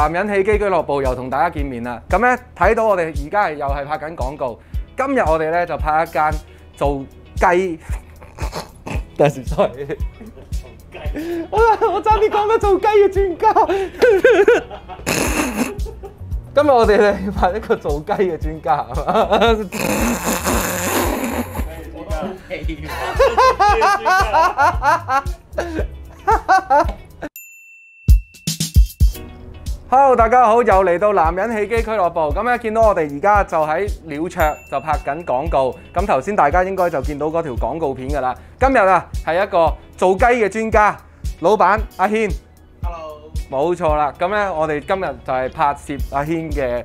男人起機俱樂部又同大家見面啦。咁咧睇到我哋而家係又係拍緊廣告。今日我哋咧就拍一間做雞，等陣先，sorry。啊！我差啲講得做雞嘅專家。今日我哋咧要拍一個做雞嘅專家，？Hello，大家好，又嚟到男人起機俱樂部。咁咧見到我哋而家就喺鳥卓就拍緊廣告。咁頭先大家應該就見到嗰條廣告片㗎啦。今日啊係一個做雞嘅專家，老闆阿軒。Hello，冇錯啦，咁咧我哋今日就係拍攝阿軒嘅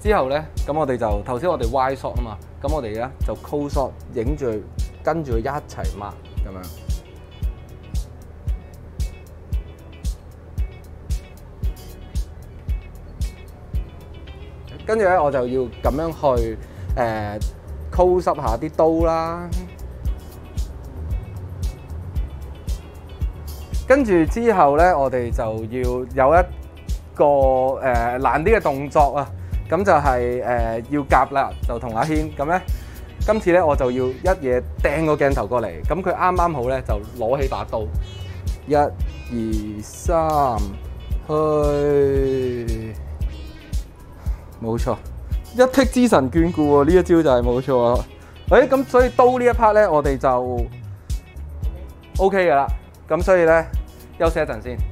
之後咧，咁我哋就頭先我哋 Y shot 啊嘛，咁我哋咧就 c shot 影住，跟住佢一齊抹咁樣。跟住咧，我就要咁樣去誒 c o 濕下啲刀啦。跟住之後咧，我哋就要有一個誒、呃、難啲嘅動作啊！咁就係、誒、要夾啦，就同阿軒咁咧。今次咧我就要一嘢掟個鏡頭過嚟，咁佢啱啱好咧就攞起把刀，一、二、三，去，冇錯，一剔之神眷顧喎，呢一招就係冇錯啊！誒咁所以刀呢一 part 咧，我哋就 OK 噶啦，咁所以咧休息一陣先。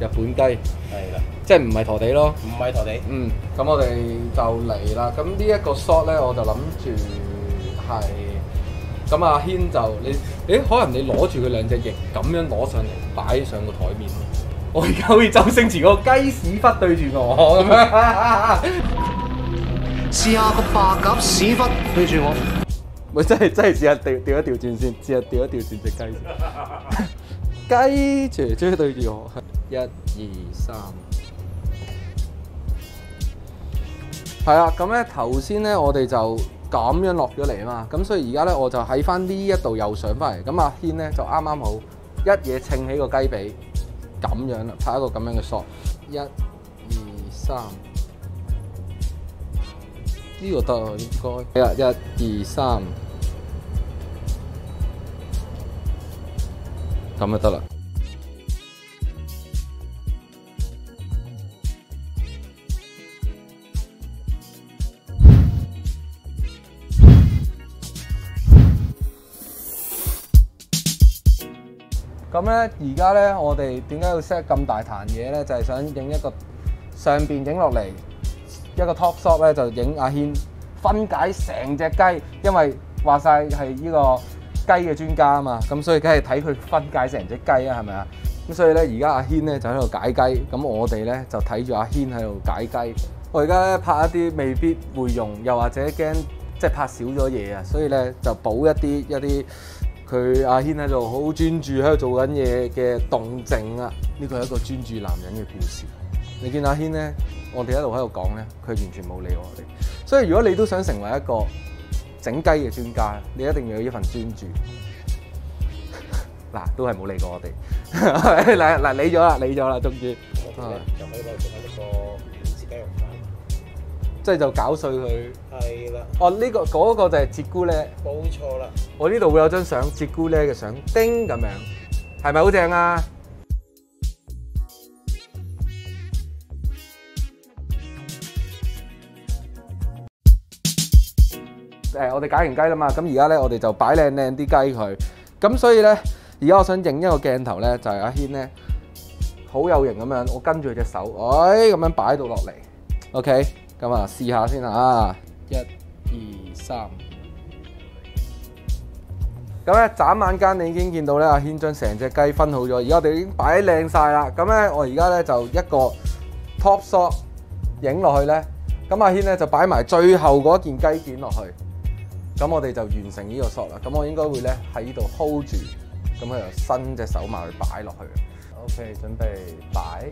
日本雞，係啦，即係唔係陀地咯。唔係陀地。嗯，咁我哋就嚟啦。咁呢一個 shot 咧，我就諗住係咁阿軒就你，誒可能你攞住佢兩隻翼咁樣攞上嚟擺上個台面咯。我而家好似周星馳個雞屎忽對住我咁樣。試下個白鴿屎忽對住我。喂，真係真係試下調調一調轉先，試下調一調轉隻雞先。雞姐姐對住我，一二三。係啊，咁咧頭先咧我哋就咁樣落咗嚟啊嘛，咁所以而家咧我就喺翻呢一度又上翻嚟，咁阿軒咧就啱啱好一嘢稱起個雞髀，咁樣啦，拍一個咁樣嘅 shot，一二三，呢個得啊應該，係啊，一二三，咁就得啦。咁咧，而家咧，我哋點解要 set 咁大壇嘢咧？就係、想影一個上邊影落嚟一個 top shot 咧，就影阿軒分解成隻雞，因為話晒係呢個雞嘅專家啊嘛，咁所以梗係睇佢分解成隻雞啊，係咪啊？咁所以咧，而家阿軒咧就喺度解雞，咁我哋咧就睇住阿軒喺度解雞。我而家咧拍一啲未必會用，又或者驚即係拍少咗嘢啊，所以咧就補一啲一啲。佢阿軒喺度好專注喺度做緊嘢嘅動靜啊！呢個係一個專注男人嘅故事。你見阿軒咧，我哋一路喺度講咧，佢完全冇理我哋。所以如果你都想成為一個整雞嘅專家，你一定要有一份專注。嗱，都係冇理過我哋。嗱嗱，理咗啦，理咗啦，終於。就喺度仲有呢個免治雞肉飯。即係就搞碎佢。係啦，哦，呢、個嗰、個就係切菇咧。冇錯啦。我呢度會有張相切菇咧嘅相，叮咁樣，係咪好正啊？誒、我哋解完雞啦嘛，咁而家咧我哋就擺靚靚啲雞佢，咁所以咧，而家我想影一個鏡頭咧，就係、阿軒咧，好有型咁樣，我跟住佢隻手，哎咁樣擺到落嚟，OK，咁啊試下先啊，一、二、三。咁咧，眨眼間你已經見到咧，阿軒將成隻雞分好咗，而家我哋已經擺靚晒啦。咁咧，我而家咧就一個 top shot 影落去咧，咁阿軒咧就擺埋最後嗰件雞件落去，咁我哋就完成呢個 shot 啦。咁我應該會咧喺呢度 hold 住，咁佢就伸隻手埋去擺落去。OK，準備擺。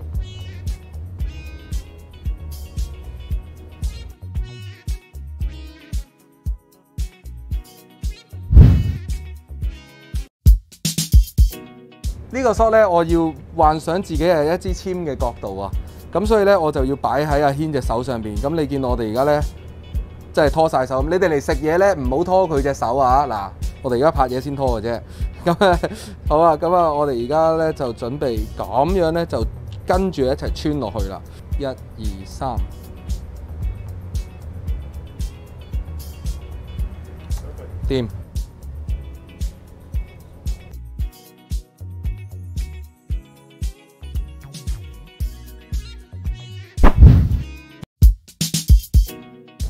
呢個 shot 咧，我要幻想自己係一支籤嘅角度啊，咁所以咧我就要擺喺阿軒隻手上邊。咁你見我哋而家咧，真係拖晒手。你哋嚟食嘢呢，唔好拖佢隻手啊！嗱，我哋而家拍嘢先拖嘅啫。咁啊，好啊，咁啊，我哋而家呢就準備咁樣呢，就跟住一齊穿落去啦。一、二、三，掂。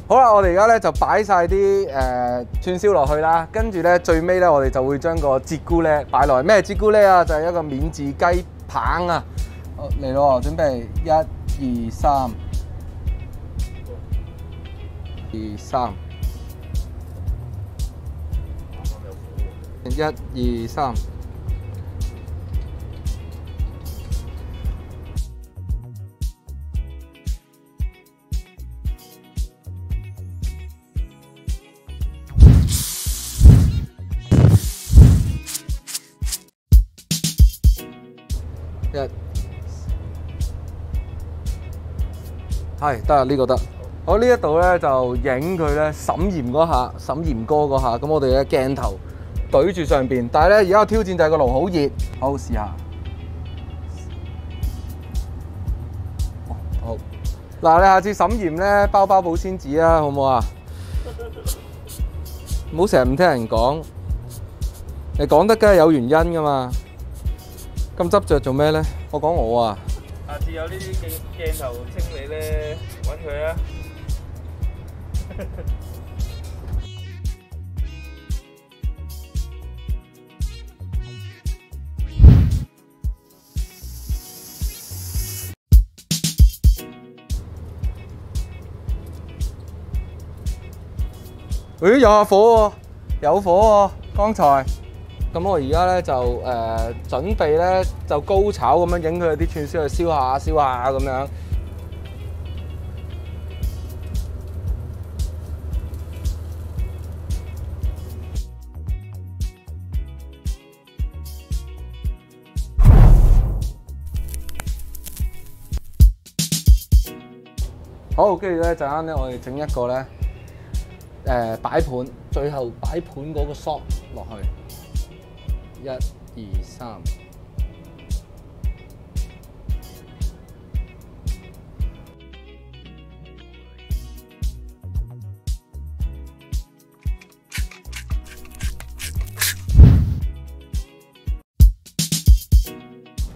好啦，我哋而家咧就擺晒啲誒串燒落去啦，跟住咧最尾咧我哋就會將個節菇咧擺落去。咩節菇咧啊？就係、一個免治雞棒啊！好嚟咯，準備一、二、三，二三，一、二、三。系得啊，呢、個得。我呢一度咧就影佢咧審鹽嗰下，沈鹽哥嗰下。咁我哋嘅鏡頭對住上邊，但係咧而家個挑戰就係個爐好熱。好試下。好。嗱，你下次沈鹽咧，包包保鮮紙啊，好唔好啊？唔好成日唔聽人講，你講得梗係有原因噶嘛。咁執着做咩咧？我講我啊。下次有呢啲鏡鏡頭清理咧，揾佢啊！咦，有火喎，有火喎，剛才。咁我而家咧就誒、呃、準備咧就高炒咁樣影佢啲串燒去燒下燒下咁樣。好，跟住咧陣間咧，我哋整一個咧誒擺盤，最後擺盤嗰個 shot 落去，一、二、三。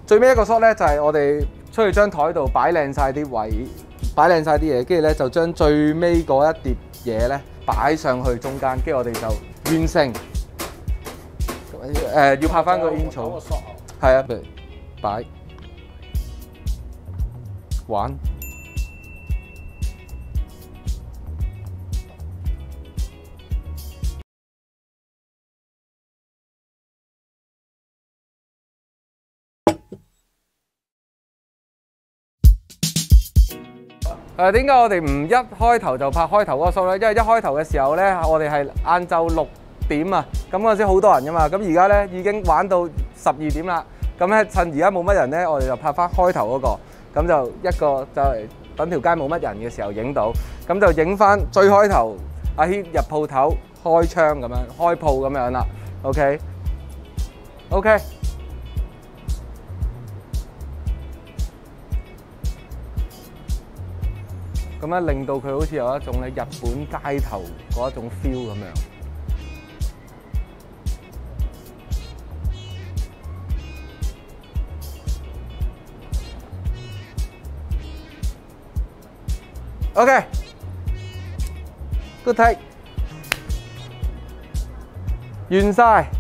最尾一個 shot 咧，就係、我哋出去張台度擺靚晒啲位，擺靚晒啲嘢，跟住咧就將最尾嗰一碟嘢咧擺上去中間，跟住我哋就完成。誒、要拍翻個煙草係啊，擺玩。誒點解我哋唔一開頭就拍開頭嗰個 show 咧？因為一開頭嘅時候咧，我哋係晏晝六點啊，咁嗰陣時好多人噶嘛，咁而家咧已經玩到十二點啦，咁咧趁而家冇乜人咧，我哋就拍翻開頭嗰、個，咁就一個就係等條街冇乜人嘅時候影到，咁就影翻最開頭阿軒入鋪頭開槍咁樣開鋪咁樣啦，OK，OK。咁咧令到佢好似有一種咧日本街頭嗰一種 feel 咁樣。OK，good take，完晒。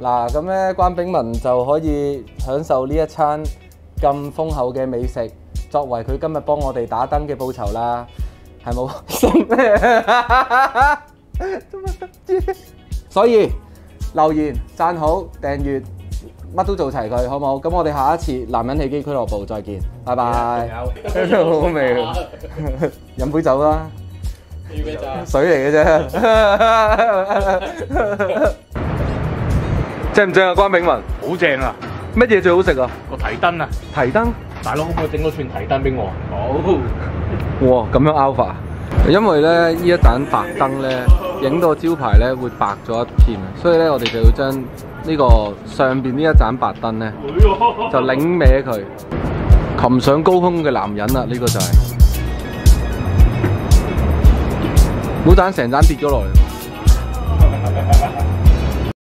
嗱，咁咧關炳文就可以享受呢一餐咁豐厚嘅美食，作為佢今日幫我哋打燈嘅報酬啦，係冇心咩？所以留言、讚好、訂閱，乜都做齊佢，好冇？咁我哋下一次男人起機俱樂部再見，拜拜。有好味喎，飲杯酒啦？水嚟嘅啫。正唔正啊，關炳文？好正啊！乜嘢最好食啊？個提燈啊，提燈。大佬可唔可以整多串提燈俾我啊？好，哇，咁樣 alpha，因為咧呢一盞白燈咧，影到招牌咧會白咗一片，所以咧我哋就要將呢個上邊呢一盞白燈咧就擰歪佢，擒上高空嘅男人啦，呢、個就係、冇盞成盞跌咗落嚟。